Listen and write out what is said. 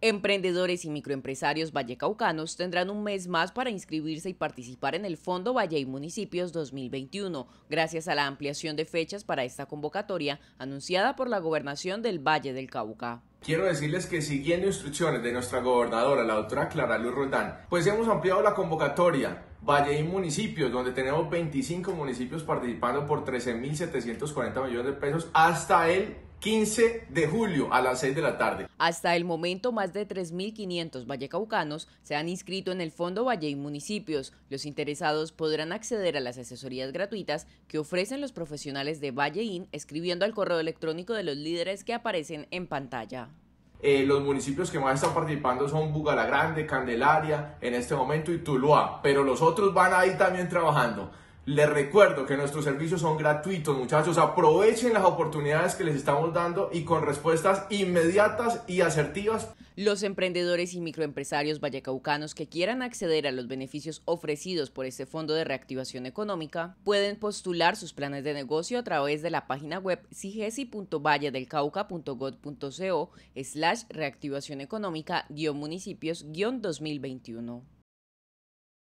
Emprendedores y microempresarios vallecaucanos tendrán un mes más para inscribirse y participar en el Fondo Valle y Municipios 2021, gracias a la ampliación de fechas para esta convocatoria anunciada por la Gobernación del Valle del Cauca. Quiero decirles que siguiendo instrucciones de nuestra gobernadora, la doctora Clara Luz Roldán, pues hemos ampliado la convocatoria Valle y municipios, donde tenemos 25 municipios participando por 13.740 millones de pesos hasta el 15 de julio a las 6 de la tarde. Hasta el momento, más de 3.500 vallecaucanos se han inscrito en el Fondo Valle y Municipios. Los interesados podrán acceder a las asesorías gratuitas que ofrecen los profesionales de Valleín escribiendo al correo electrónico de los líderes que aparecen en pantalla. Eh, los municipios que más están participando son Bugalagrande, Candelaria, en este momento y Tuluá, pero los otros van ahí también trabajando. Les recuerdo que nuestros servicios son gratuitos, muchachos. Aprovechen las oportunidades que les estamos dando y con respuestas inmediatas y asertivas. Los emprendedores y microempresarios vallecaucanos que quieran acceder a los beneficios ofrecidos por este Fondo de Reactivación Económica pueden postular sus planes de negocio a través de la página web sigesi.valledelcauca.gov.co slash reactivación económica municipios 2021.